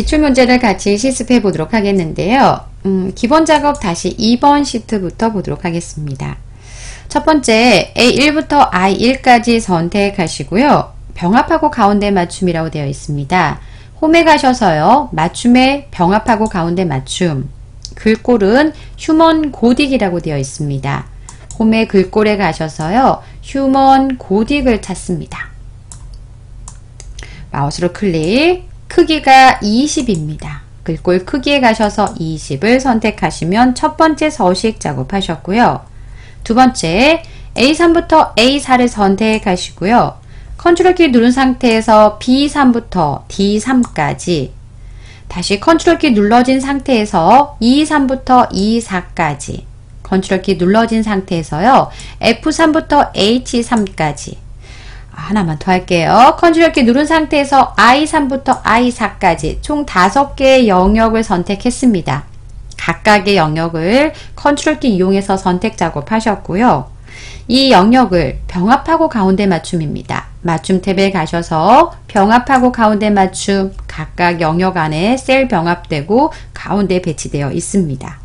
기출문제를 같이 실습해 보도록 하겠는데요. 음, 기본 작업 다시 2번 시트부터 보도록 하겠습니다. 첫 번째 A1부터 I1까지 선택하시고요. 병합하고 가운데 맞춤이라고 되어 있습니다. 홈에 가셔서요. 맞춤에 병합하고 가운데 맞춤. 글꼴은 휴먼 고딕이라고 되어 있습니다. 홈의 글꼴에 가셔서요. 휴먼 고딕을 찾습니다. 마우스로 클릭. 크기가 20입니다. 글꼴 크기에 가셔서 20을 선택하시면 첫 번째 서식 작업하셨고요. 두 번째 A3부터 A4를 선택하시고요. 컨트롤 키 누른 상태에서 B3부터 D3까지 다시 컨트롤 키 눌러진 상태에서 E3부터 E4까지 컨트롤 키 눌러진 상태에서요. F3부터 H3까지 하나만 더 할게요. 컨트롤 키 누른 상태에서 I3부터 I4까지 총 5개의 영역을 선택했습니다. 각각의 영역을 컨트롤 키 이용해서 선택 작업하셨고요. 이 영역을 병합하고 가운데 맞춤입니다. 맞춤 탭에 가셔서 병합하고 가운데 맞춤 각각 영역 안에 셀 병합되고 가운데 배치되어 있습니다.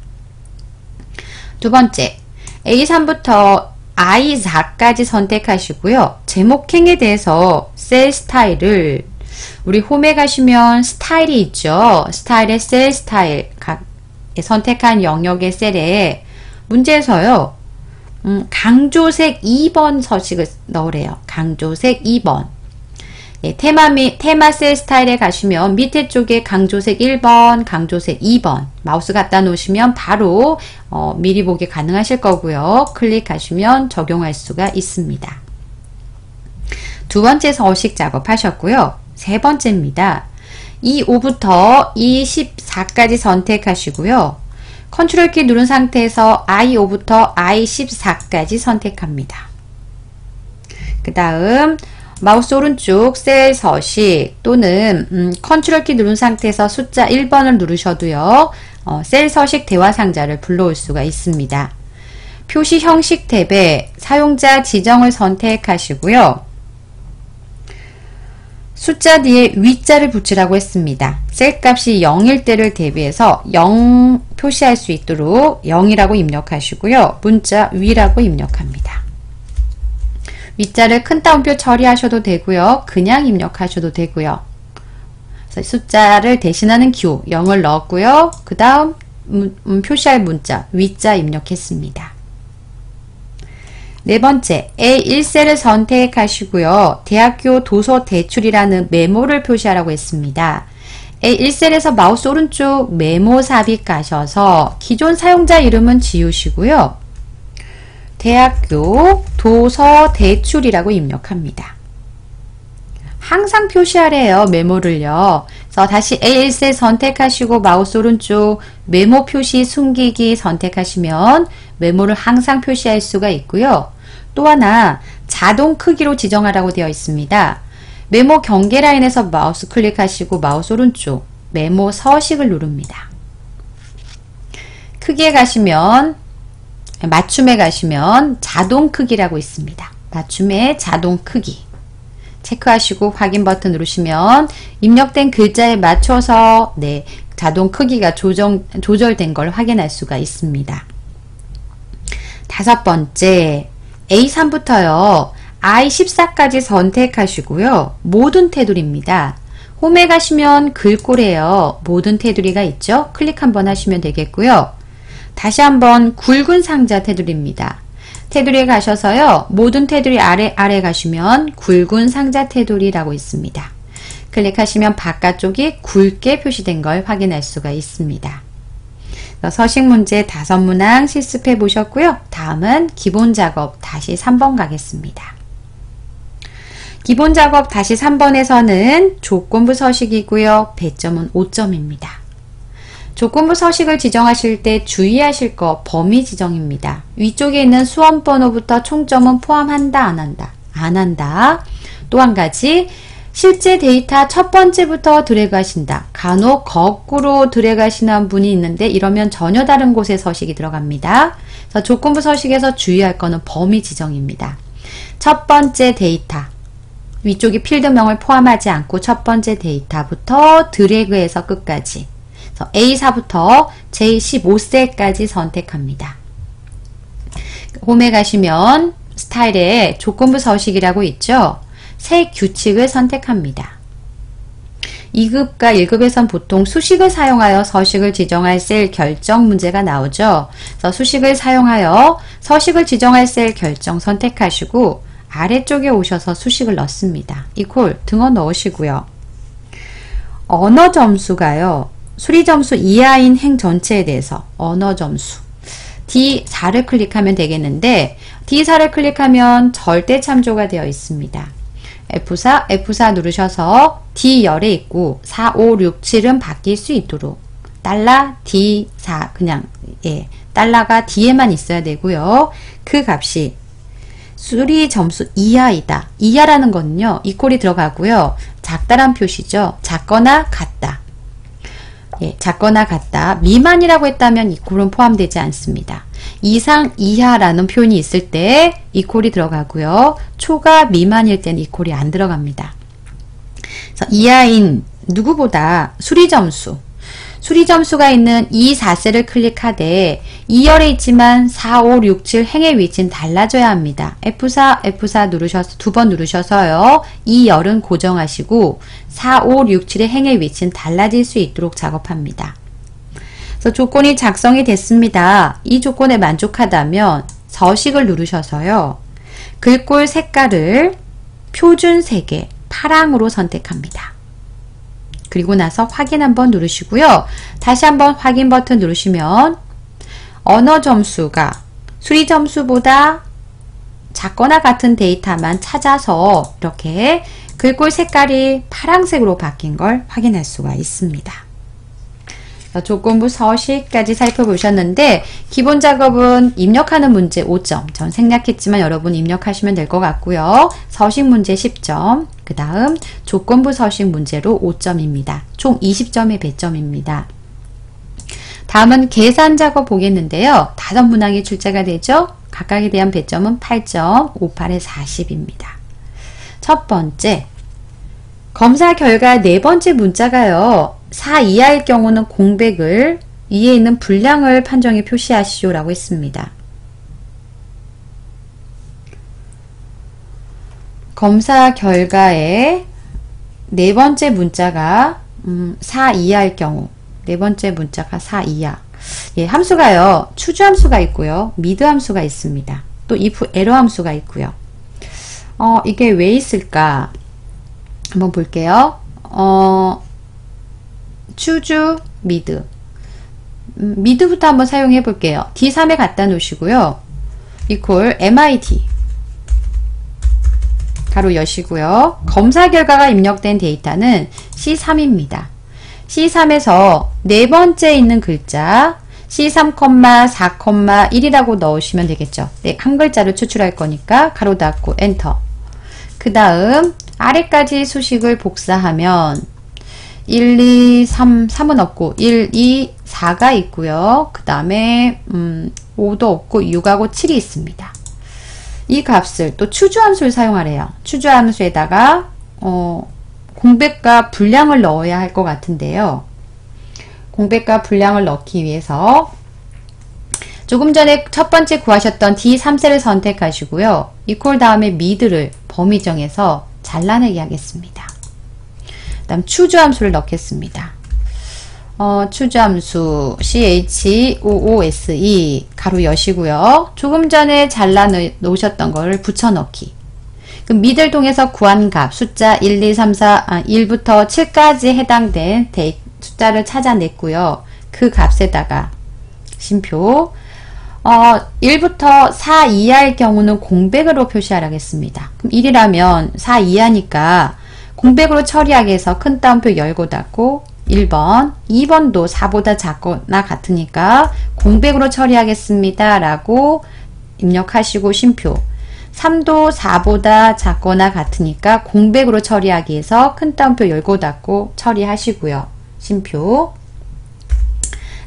두 번째, A3부터 I4까지 선택하시고요. 제목행에 대해서 셀 스타일을 우리 홈에 가시면 스타일이 있죠. 스타일의 셀 스타일 각 선택한 영역의 셀에 문제에서요. 음, 강조색 2번 서식을 넣으래요. 강조색 2번. 예, 테마 미, 테마 셀 스타일에 가시면 밑에 쪽에 강조색 1번, 강조색 2번 마우스 갖다 놓으시면 바로 어, 미리 보기 가능하실 거고요. 클릭하시면 적용할 수가 있습니다. 두 번째 서식 작업하셨고요. 세 번째입니다. E5부터 E14까지 선택하시고요. 컨트롤 키 누른 상태에서 I5부터 I14까지 선택합니다. 그 다음 마우스 오른쪽 셀 서식 또는 음, 컨트롤 키 누른 상태에서 숫자 1번을 누르셔도요. 어, 셀 서식 대화 상자를 불러올 수가 있습니다. 표시 형식 탭에 사용자 지정을 선택하시고요. 숫자 뒤에 위자를 붙이라고 했습니다. 셀 값이 0일 때를 대비해서 0 표시할 수 있도록 0이라고 입력하시고요. 문자 위라고 입력합니다. 위자를 큰 따옴표 처리하셔도 되고요. 그냥 입력하셔도 되고요. 숫자를 대신하는 기호 0을 넣었고요. 그 다음 음, 음, 표시할 문자 위자 입력했습니다. 네 번째, A1셀을 선택하시고요. 대학교 도서 대출이라는 메모를 표시하라고 했습니다. A1셀에서 마우스 오른쪽 메모 삽입 가셔서 기존 사용자 이름은 지우시고요. 대학교 도서 대출이라고 입력합니다. 항상 표시하래요. 메모를요. 그래서 다시 A1셀 선택하시고 마우스 오른쪽 메모 표시 숨기기 선택하시면 메모를 항상 표시할 수가 있고요. 또 하나 자동 크기로 지정하라고 되어 있습니다. 메모 경계 라인에서 마우스 클릭하시고 마우스 오른쪽 메모 서식을 누릅니다. 크기에 가시면 맞춤에 가시면 자동 크기라고 있습니다. 맞춤의 자동 크기 체크하시고 확인 버튼 누르시면 입력된 글자에 맞춰서 네, 자동 크기가 조정, 조절된 걸 확인할 수가 있습니다. 다섯 번째 A3부터요. I14까지 선택하시고요. 모든 테두리입니다. 홈에 가시면 글꼴에요. 모든 테두리가 있죠? 클릭 한번 하시면 되겠고요. 다시 한번 굵은 상자 테두리입니다. 테두리에 가셔서요. 모든 테두리 아래 아래 가시면 굵은 상자 테두리라고 있습니다. 클릭하시면 바깥쪽이 굵게 표시된 걸 확인할 수가 있습니다. 서식 문제 다섯 문항 실습해 보셨고요. 다음은 기본 작업 다시 3번 가겠습니다. 기본 작업 다시 3번에서는 조건부 서식이고요. 배점은 5점입니다. 조건부 서식을 지정하실 때 주의하실 거 범위 지정입니다. 위쪽에 있는 수험 번호부터 총점은 포함한다 안 한다 안 한다 또 한 가지 실제 데이터 첫 번째부터 드래그 하신다. 간혹 거꾸로 드래그 하시는 분이 있는데 이러면 전혀 다른 곳에 서식이 들어갑니다. 그래서 조건부 서식에서 주의할 거는 범위 지정입니다. 첫 번째 데이터 위쪽이 필드명을 포함하지 않고 첫 번째 데이터부터 드래그해서 끝까지 A4부터 J15셀까지 선택합니다. 홈에 가시면 스타일에 조건부 서식이라고 있죠. 새 규칙을 선택합니다. 2급과 1급에선 보통 수식을 사용하여 서식을 지정할 셀 결정 문제가 나오죠. 그래서 수식을 사용하여 서식을 지정할 셀 결정 선택하시고 아래쪽에 오셔서 수식을 넣습니다. 이콜 등어 넣으시고요. 언어 점수가요. 수리 점수 이하인 행 전체에 대해서 언어 점수 D4를 클릭하면 되겠는데 D4를 클릭하면 절대 참조가 되어 있습니다. F4, F4 누르셔서 D열에 있고 4, 5, 6, 7은 바뀔 수 있도록 달러 D4 그냥 예 달러가 D에만 있어야 되고요. 그 값이 수리 점수 이하이다. 이하라는 거는요. 이꼴이 들어가고요. 작다란 표시죠. 작거나 같다. 예, 작거나 같다. 미만이라고 했다면 이꼴은 포함되지 않습니다. 이상, 이하라는 표현이 있을 때 이콜이 들어가고요. 초가 미만일 때는 이콜이 안 들어갑니다. 이하인 누구보다 수리 점수, 수리 점수가 있는 이 4셀을 클릭하되 2열에 있지만 4, 5, 6, 7 행의 위치는 달라져야 합니다. F4, F4 누르셔서 두 번 누르셔서요. 이 열은 고정하시고 4, 5, 6, 7의 행의 위치는 달라질 수 있도록 작업합니다. 그래서 조건이 작성이 됐습니다. 이 조건에 만족하다면 서식을 누르셔서요. 글꼴 색깔을 표준 색의 파랑으로 선택합니다. 그리고 나서 확인 한번 누르시고요. 다시 한번 확인 버튼 누르시면 언어 점수가 수리 점수보다 작거나 같은 데이터만 찾아서 이렇게 글꼴 색깔이 파랑색으로 바뀐 걸 확인할 수가 있습니다. 조건부 서식까지 살펴보셨는데 기본 작업은 입력하는 문제 5점 전 생략했지만 여러분 입력하시면 될 것 같고요. 서식 문제 10점 그 다음 조건부 서식 문제로 5점입니다. 총 20점의 배점입니다. 다음은 계산 작업 보겠는데요. 다섯 문항이 출제가 되죠. 각각에 대한 배점은 8점, 58에 40입니다. 첫 번째, 검사 결과 네 번째 문자가요. 4 이하일 경우는 공백을 위에 있는 분량을 판정에 표시하시오 라고 했습니다. 검사 결과에 네 번째 문자가 음, 4 이하일 경우 네 번째 문자가 4 이하 예, 함수가요. 추주 함수가 있고요. 미드 함수가 있습니다. 또 if 에러 함수가 있고요. 어, 이게 왜 있을까? 한번 볼게요. 어, CHOOSE, MID 음, MID부터 한번 사용해 볼게요. D3에 갖다 놓으시고요. equal MID 가로 여시고요. 검사 결과가 입력된 데이터는 C3입니다. C3에서 네 번째 있는 글자 C3, 4,1이라고 넣으시면 되겠죠. 네, 한 글자를 추출할 거니까 가로 닫고 엔터. 그 다음 아래까지 수식을 복사하면 1, 2, 3, 3은 없고 1, 2, 4가 있고요. 그 다음에 음, 5도 없고 6하고 7이 있습니다. 이 값을 또 추주함수를 사용하래요. 추주함수에다가 어, 공백과 분량을 넣어야 할 것 같은데요. 공백과 분량을 넣기 위해서 조금 전에 첫 번째 구하셨던 D3셀을 선택하시고요. 이퀄 다음에 미드를 범위 정해서 잘라내기 하겠습니다. 다음 CHOOSE함수를 넣겠습니다. 어, CHOOSE함수 CHOOSE 가로 여시고요. 조금 전에 잘라 놓으셨던 거를 붙여넣기. 그럼 MID를 통해서 구한 값 숫자 1, 2, 3, 4, 아, 1부터 7까지 해당된 데이, 숫자를 찾아냈고요. 그 값에다가 쉼표 어, 1부터 4 이하일 경우는 공백으로 표시하라겠습니다. 그럼 1이라면 4 이하니까 공백으로 처리하기 위해서 큰 따옴표 열고 닫고 1번, 2번도 4보다 작거나 같으니까 공백으로 처리하겠습니다. 라고 입력하시고 심표 3도 4보다 작거나 같으니까 공백으로 처리하기 위해서 큰 따옴표 열고 닫고 처리하시고요. 심표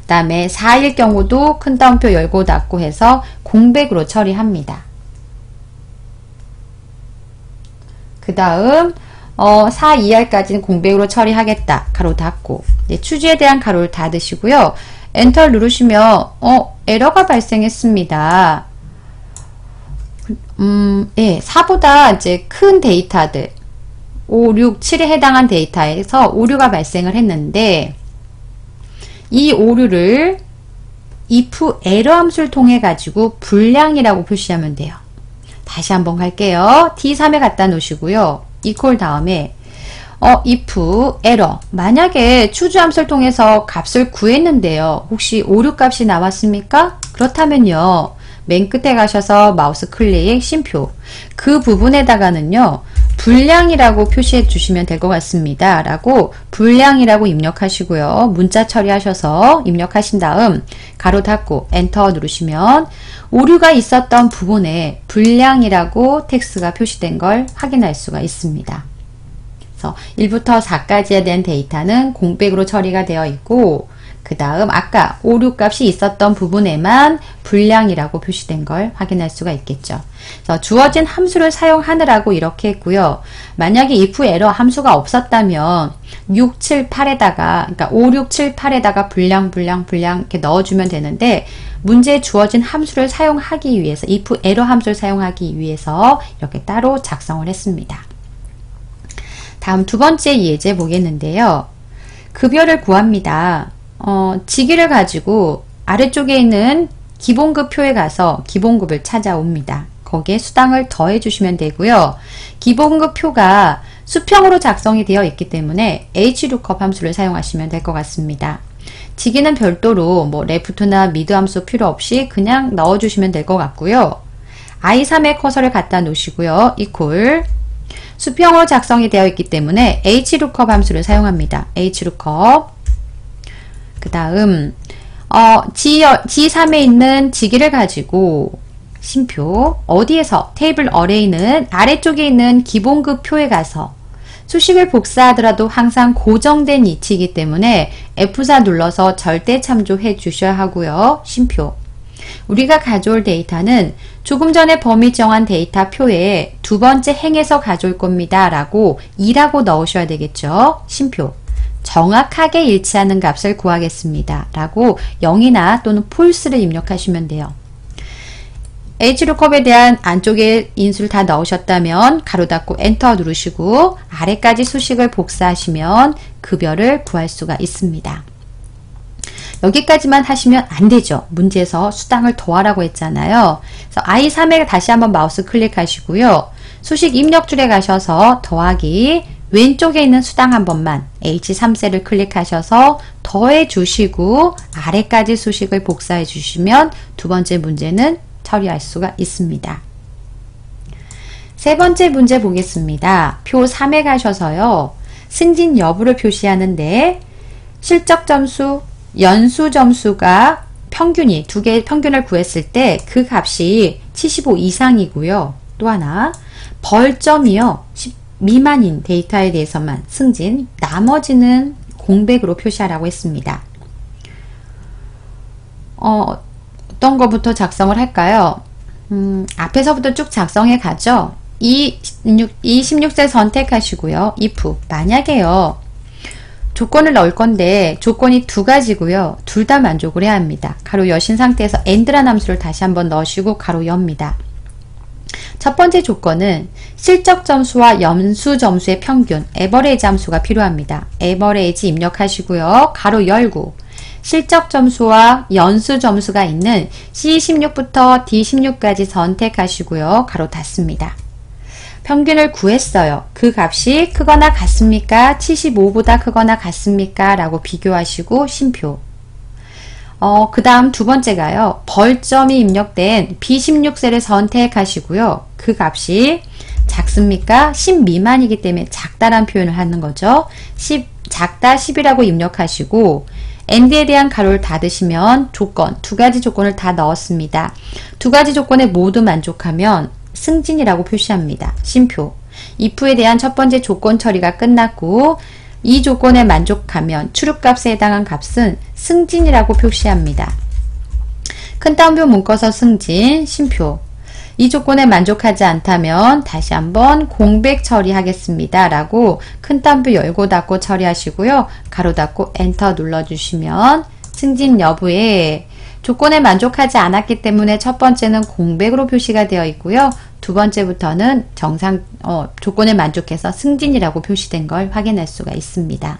그 다음에 4일 경우도 큰 따옴표 열고 닫고 해서 공백으로 처리합니다. 그 다음 어, 4 이하까지는 공백으로 처리하겠다. 가로 닫고 네, 추주에 대한 가로를 닫으시고요. 엔터 누르시면 어, 에러가 발생했습니다. 음, 예, 4보다 이제 큰 데이터들 5, 6, 7에 해당한 데이터에서 오류가 발생을 했는데 이 오류를 IFERROR 함수를 통해 가지고 불량이라고 표시하면 돼요. 다시 한번 갈게요. D3에 갖다 놓으시고요. 이퀄 다음에 어, if 에러 만약에 추주 함수를 통해서 값을 구했는데요. 혹시 오류 값이 나왔습니까? 그렇다면요. 맨 끝에 가셔서 마우스 클릭 쉼표 그 부분에다가는요. 불량이라고 표시해 주시면 될 것 같습니다. 라고 불량이라고 입력하시고요. 문자 처리하셔서 입력하신 다음 가로 닫고 엔터 누르시면 오류가 있었던 부분에 불량이라고 텍스트가 표시된 걸 확인할 수가 있습니다. 그래서 1부터 4까지에 대한 데이터는 공백으로 처리가 되어 있고 그 다음 아까 오류 값이 있었던 부분에만 불량이라고 표시된 걸 확인할 수가 있겠죠. 그래서 주어진 함수를 사용하느라고 이렇게 했고요. 만약에 IFERROR 함수가 없었다면 6, 7, 8에다가 그러니까 5, 6, 7, 8에다가 불량, 불량, 불량 이렇게 넣어주면 되는데 문제에 주어진 함수를 사용하기 위해서 if 에러 함수를 사용하기 위해서 이렇게 따로 작성을 했습니다. 다음 두 번째 예제 보겠는데요. 급여를 구합니다. 어, 지기를 가지고 아래쪽에 있는 기본급 표에 가서 기본급을 찾아옵니다. 거기에 수당을 더해 주시면 되고요. 기본급 표가 수평으로 작성이 되어 있기 때문에 hlookup 함수를 사용하시면 될 것 같습니다. 직위는 별도로 뭐 LEFT나 MID 함수 필요 없이 그냥 넣어주시면 될 것 같고요. i3에 커서를 갖다 놓으시고요. equal 수평으로 작성이 되어 있기 때문에 hlookup 함수를 사용합니다. hlookup 그 다음 어, G, G3에 있는 직위를 가지고 심표 어디에서 테이블 어레이는 아래쪽에 있는 기본급 표에 가서 수식을 복사하더라도 항상 고정된 위치이기 때문에 F4 눌러서 절대 참조해 주셔야 하고요. 심표 우리가 가져올 데이터는 조금 전에 범위 정한 데이터 표에 두 번째 행에서 가져올 겁니다. 라고 2라고 넣으셔야 되겠죠. 심표 정확하게 일치하는 값을 구하겠습니다. 라고 0이나 또는 false를 입력하시면 돼요. hlookup에 대한 안쪽에 인수를 다 넣으셨다면 가로 닫고 엔터 누르시고 아래까지 수식을 복사하시면 급여를 구할 수가 있습니다. 여기까지만 하시면 안 되죠. 문제에서 수당을 더하라고 했잖아요. 그래서 I3에 다시 한번 마우스 클릭하시고요. 수식 입력줄에 가셔서 더하기 왼쪽에 있는 수당 한 번만 H3셀을 클릭하셔서 더해 주시고 아래까지 수식을 복사해 주시면 두 번째 문제는 처리할 수가 있습니다. 세 번째 문제 보겠습니다. 표 3에 가셔서요. 승진 여부를 표시하는데 실적 점수, 연수 점수가 평균이 두 개의 평균을 구했을 때 그 값이 75 이상이고요. 또 하나 벌점이요. 미만인 데이터에 대해서만 승진, 나머지는 공백으로 표시하라고 했습니다. 어, 어떤 거부터 작성을 할까요? 음, 앞에서부터 쭉 작성해 가죠. 이 16세 선택하시고요. if 만약에요. 조건을 넣을 건데 조건이 두 가지고요. 둘 다 만족을 해야 합니다. 가로 여신 상태에서 and라는 함수를 다시 한번 넣으시고 가로 엽니다. 첫 번째 조건은 실적 점수와 연수 점수의 평균, 에버레이지 함수가 필요합니다. 에버레이지 입력하시고요. 가로 열고 실적 점수와 연수 점수가 있는 C16부터 D16까지 선택하시고요. 가로 닫습니다. 평균을 구했어요. 그 값이 크거나 같습니까? 75보다 크거나 같습니까? 라고 비교하시고 심표 어, 그 다음 두 번째가요. 벌점이 입력된 B16셀을 선택하시고요. 그 값이 작습니까? 10 미만이기 때문에 작다란 표현을 하는 거죠. 10, 작다 10이라고 입력하시고 AND에 대한 가로를 닫으시면 조건, 두 가지 조건을 다 넣었습니다. 두 가지 조건에 모두 만족하면 승진이라고 표시합니다. 심표. if에 대한 첫 번째 조건 처리가 끝났고 이 조건에 만족하면 출입값에 해당한 값은 승진이라고 표시합니다. 큰 따옴표 묶어서 승진, 심표. 이 조건에 만족하지 않다면 다시 한번 공백 처리하겠습니다. 라고 큰 따옴표 열고 닫고 처리하시고요. 가로 닫고 엔터 눌러주시면 승진 여부에 조건에 만족하지 않았기 때문에 첫 번째는 공백으로 표시가 되어 있고요. 두 번째부터는 정상 어, 조건에 만족해서 승진이라고 표시된 걸 확인할 수가 있습니다.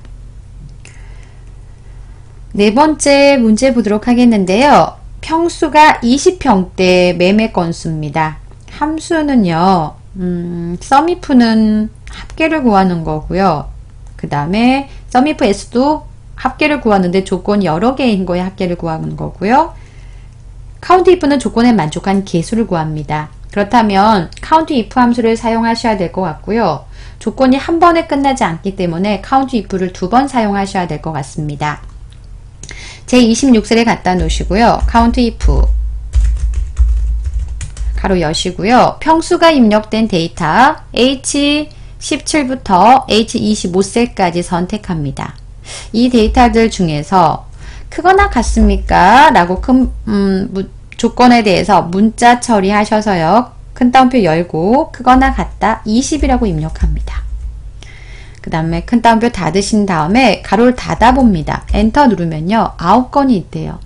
네 번째 문제 보도록 하겠는데요. 평수가 20평대 매매 건수입니다. 함수는요. 음, 썸이프는 합계를 구하는 거고요. 그 다음에 SUMIFS도 합계를 구하는데 조건이 여러 개인 거에 합계를 구하는 거고요. COUNTIF는 조건에 만족한 개수를 구합니다. 그렇다면 COUNTIF 함수를 사용하셔야 될 것 같고요. 조건이 한 번에 끝나지 않기 때문에 COUNTIF를 두 번 사용하셔야 될 것 같습니다. J26셀에 갖다 놓으시고요. COUNTIF 가로 여시고요. 평수가 입력된 데이터 H17부터 H25셀까지 선택합니다. 이 데이터들 중에서 크거나 같습니까? 라고 큰 음, 조건에 대해서 문자 처리하셔서요. 큰 따옴표 열고 크거나 같다 20이라고 입력합니다. 그 다음에 큰 따옴표 닫으신 다음에 가로를 닫아 봅니다. 엔터 누르면요. 9건이 있대요.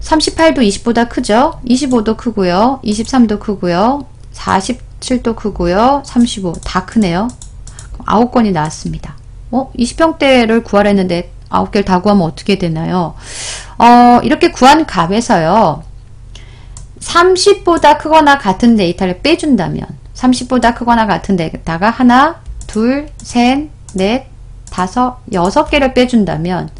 38도 20보다 크죠? 25도 크고요. 23도 크고요. 47도 크고요. 35 다 크네요. 9건이 나왔습니다. 어? 20평대를 구하랬는데 9개를 다 구하면 어떻게 되나요? 어, 이렇게 구한 값에서요. 30보다 크거나 같은 데이터를 빼준다면 30보다 크거나 같은 데이터가 하나, 둘, 셋, 넷, 다섯, 여섯 개를 빼준다면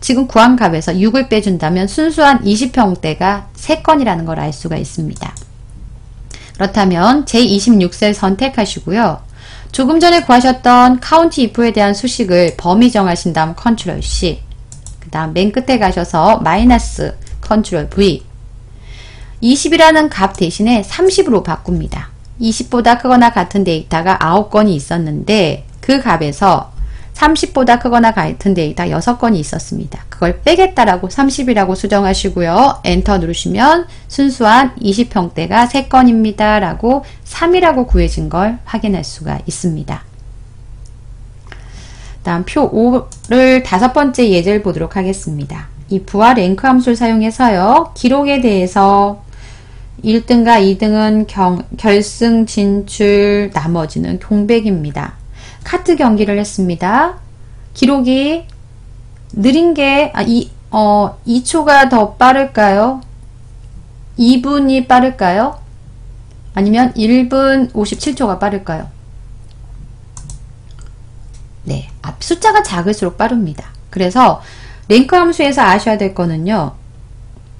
지금 구한 값에서 6을 빼준다면 순수한 20평대가 3건이라는 걸 알 수가 있습니다. 그렇다면 J26셀 선택하시고요. 조금 전에 구하셨던 COUNTIF에 대한 수식을 범위 정하신 다음 컨트롤 C 그 다음 맨 끝에 가셔서 마이너스 컨트롤 V 20이라는 값 대신에 30으로 바꿉니다. 20보다 크거나 같은 데이터가 9건이 있었는데 그 값에서 30보다 크거나 같은 데이터 6건이 있었습니다. 그걸 빼겠다라고 30이라고 수정하시고요. 엔터 누르시면 순수한 20평대가 3건입니다. 라고 3이라고 구해진 걸 확인할 수가 있습니다. 다음 표 5를 다섯 번째 예제를 보도록 하겠습니다. 이 부하 랭크 함수를 사용해서요. 기록에 대해서 1등과 2등은 경, 결승 진출 나머지는 공백입니다. 카트 경기를 했습니다. 기록이 느린 게, 아, 이, 어, 2초가 더 빠를까요? 2분이 빠를까요? 아니면 1분 57초가 빠를까요? 네, 앞 숫자가 작을수록 빠릅니다. 그래서 랭크 함수에서 아셔야 될 거는요.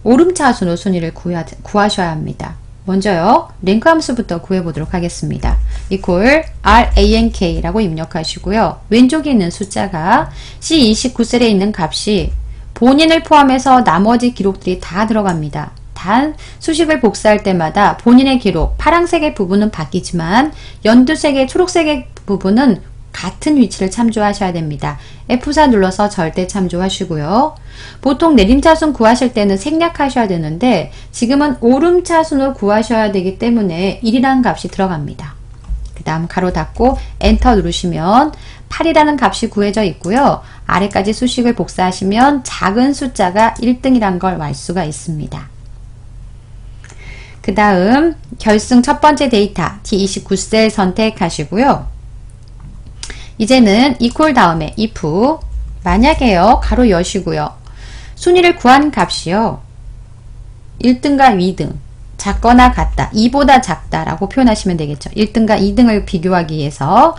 오름차순으로 순위를 구하, 구하셔야 합니다. 먼저요. 랭크 함수부터 구해보도록 하겠습니다. equal rank라고 입력하시고요. 왼쪽에 있는 숫자가 C29셀에 있는 값이 본인을 포함해서 나머지 기록들이 다 들어갑니다. 단 수식을 복사할 때마다 본인의 기록 파란색의 부분은 바뀌지만 연두색의 초록색의 부분은 같은 위치를 참조하셔야 됩니다. F4 눌러서 절대 참조하시고요. 보통 내림차순 구하실 때는 생략하셔야 되는데 지금은 오름차순을 구하셔야 되기 때문에 1이라는 값이 들어갑니다. 그 다음 가로 닫고 엔터 누르시면 8이라는 값이 구해져 있고요. 아래까지 수식을 복사하시면 작은 숫자가 1등이란 걸 알 수가 있습니다. 그 다음 결승 첫 번째 데이터 T29셀 선택하시고요. 이제는 equal 다음에 if 만약에요. 가로 여시고요. 순위를 구한 값이요. 1등과 2등 작거나 같다. 2보다 작다 라고 표현하시면 되겠죠. 1등과 2등을 비교하기 위해서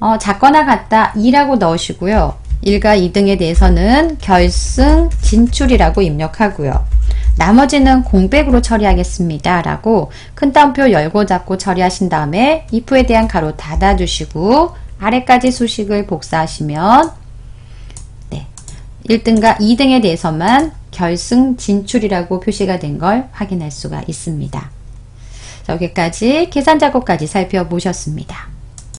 어, 작거나 같다 2라고 넣으시고요. 1과 2등에 대해서는 결승 진출이라고 입력하고요. 나머지는 공백으로 처리하겠습니다. 라고 큰 따옴표 열고 닫고 처리하신 다음에 if에 대한 가로 닫아주시고 아래까지 수식을 복사하시면 네, 1등과 2등에 대해서만 결승 진출이라고 표시가 된 걸 확인할 수가 있습니다. 여기까지 계산 작업까지 살펴보셨습니다.